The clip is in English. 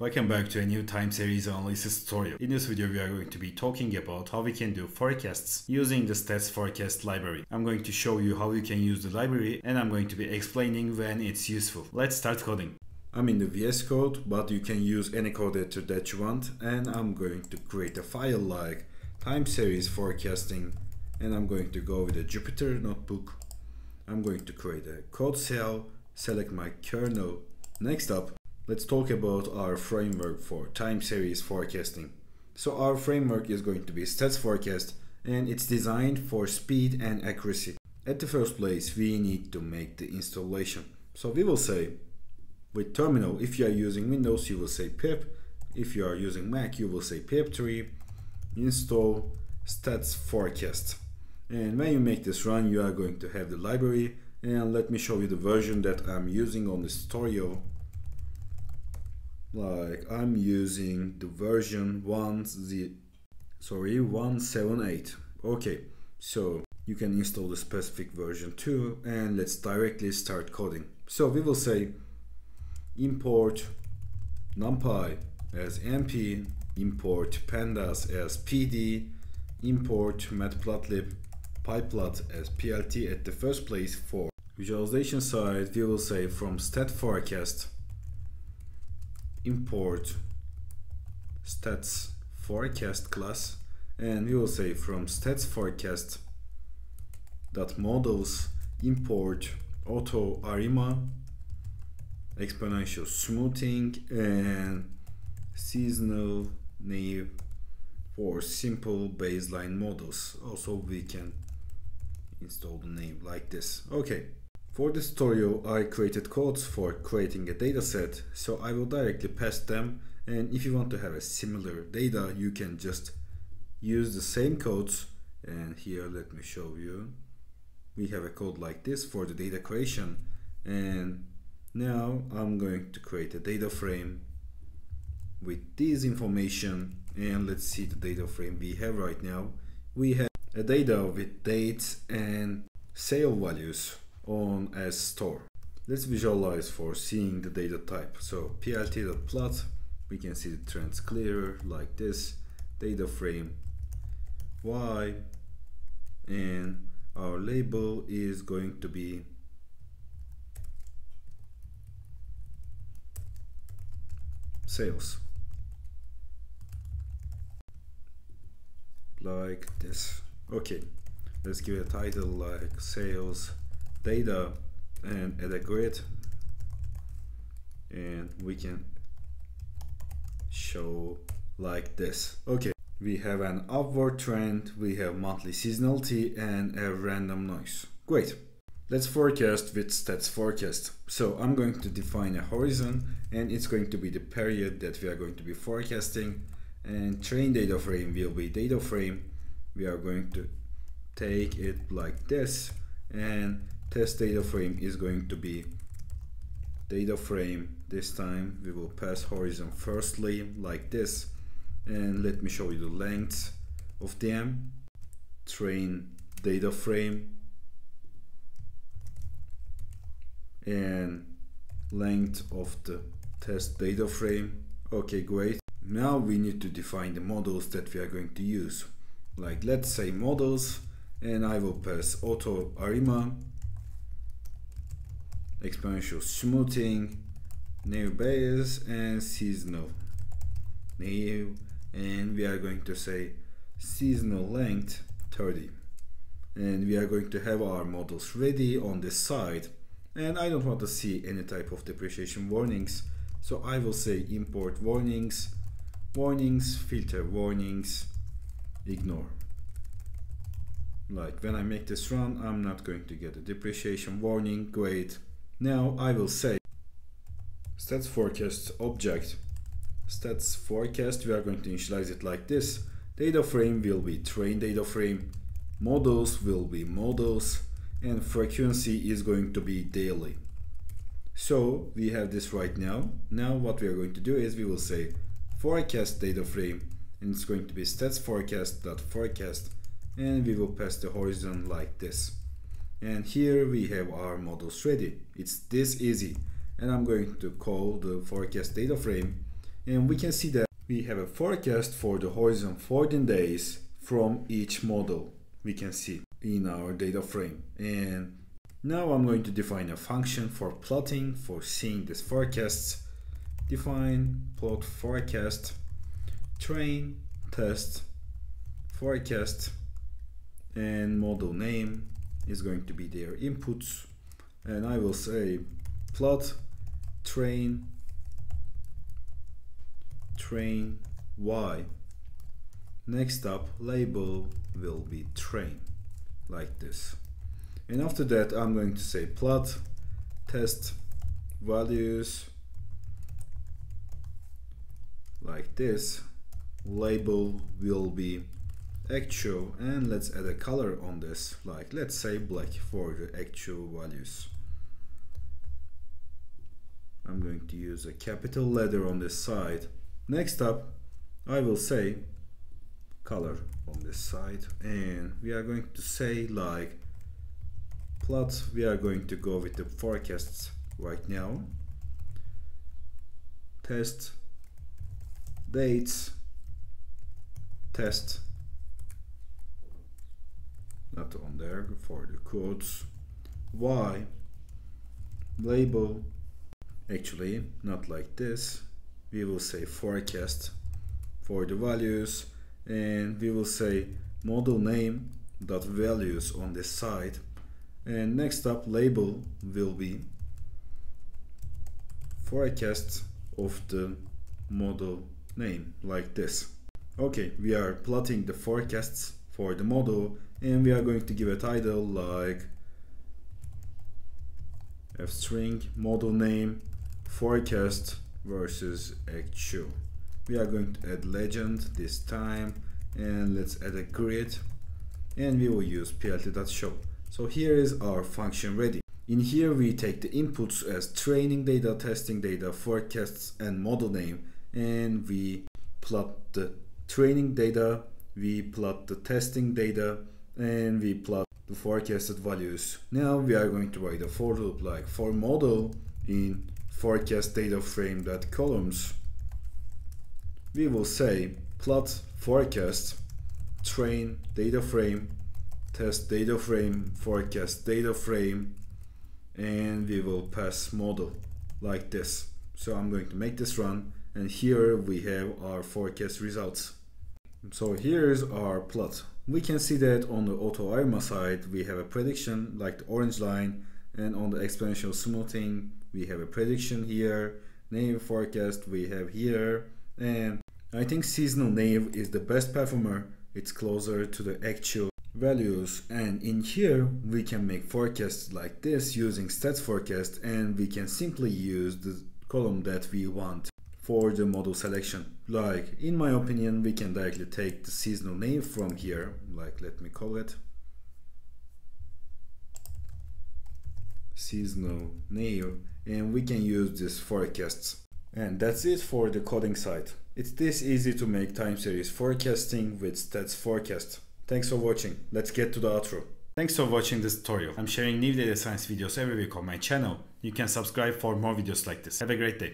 Welcome back to a new time series analysis tutorial. In this video we are going to be talking about how we can do forecasts using the stats forecast library. I'm going to show you how you can use the library and I'm going to be explaining when it's useful. Let's start coding. I'm in the VS Code but you can use any code editor that you want and I'm going to create a file like time series forecasting and I'm going to go with a Jupyter notebook. I'm going to create a code cell, select my kernel. Next up let's talk about our framework for time series forecasting. So our framework is going to be stats forecast and it's designed for speed and accuracy. At the first place, we need to make the installation. So we will say with terminal, if you are using Windows, you will say pip. If you are using Mac, you will say pip3 install stats forecast. And when you make this run, you are going to have the library. And let me show you the version that I'm using on this tutorial like I'm using the version 1 the sorry 178 okay so you can install the specific version too and let's directly start coding. So we will say import numpy as np import pandas as pd import matplotlib pyplot as plt at the first place for visualization side. We will say from stat forecast import stats forecast class and we will say from stats forecast dot models import auto arima exponential smoothing and seasonal naive for simple baseline models. Also we can install the name like this. Okay for this tutorial I created codes for creating a dataset so I will directly pass them and if you want to have a similar data you can just use the same codes and here let me show you. We have a code like this for the data creation and now I'm going to create a data frame with this information and let's see the data frame we have right now. We have a data with dates and sale values on as store. Let's visualize for seeing the data type. So plt.plot, we can see the trends clearer like this, data frame y, and our label is going to be sales. Like this. Okay, let's give it a title like sales data and add a grid and we can show like this. Okay we have an upward trend we have monthly seasonality and a random noise. Great. Let's forecast with stats forecast. So i'm going to define a horizon and it's going to be the period that we are going to be forecasting. And train data frame will be data frame. We are going to take it like this and test data frame is going to be data frame this time. We will pass horizon firstly like this. And let me show you the length of them. Train data frame. And length of the test data frame. Okay great. Now we need to define the models that we are going to use. Like let's say models. And I will pass auto arima exponential smoothing, naive Bayes, and seasonal naive, and we are going to say seasonal length 30 and we are going to have our models ready on this side. And I don't want to see any type of deprecation warnings. So I will say import warnings warnings filter warnings ignore. Like when I make this run I'm not going to get a deprecation warning. Great now I will say stats forecast object. Stats forecast we are going to initialize it like this. Data frame will be train data frame. Models will be models. And frequency is going to be daily. So we have this right now. Now what we are going to do is we will say forecast data frame. And it's going to be stats forecast dot forecast. And we will pass the horizon like this and here we have our models ready. It's this easy. And I'm going to call the forecast data frame. And we can see that we have a forecast for the horizon 14 days from each model we can see in our data frame. And now I'm going to define a function for plotting for seeing these forecasts. Define plot forecast train test forecast and model name is going to be their inputs. And I will say plot train train y. Next up label will be train like this. And after that I'm going to say plot test values like this. Label will be actual and let's add a color on this like let's say black for the actual values. I'm going to use a capital letter on this side. Next up I will say color on this side and we are going to say like plot we are going to go with the forecasts right now. Test dates. Test on there for the quotes y label actually not like this? We will say forecast for the values and we will say model name dot values on this side. And next up label will be forecast of the model name like this. Okay we are plotting the forecasts for the model and we are going to give a title like f string model name forecast versus actual. We are going to add legend this time and let's add a grid and we will use plt.show so here is our function ready. In here we take the inputs as training data testing data forecasts and model name and we plot the training data we plot the testing data and we plot the forecasted values. Now we are going to write a for loop like for model in forecast data frame that columns. We will say plot forecast train data frame test data frame forecast data frame and we will pass model like this. So I'm going to make this run and here we have our forecast results so here's our plot. We can see that on the AutoArima side we have a prediction like the orange line and on the exponential smoothing we have a prediction here naive forecast we have here and I think seasonal naive is the best performer. It's closer to the actual values. And in here we can make forecasts like this using stats forecast and we can simply use the column that we want for the model selection like in my opinion we can directly take the seasonal naive from here like let me call it seasonal naive and we can use this forecasts. And that's it for the coding side. It's this easy to make time series forecasting with stats forecast. Thanks for watching. Let's get to the outro. Thanks for watching this tutorial. I'm sharing new data science videos every week on my channel. You can subscribe for more videos like this. Have a great day.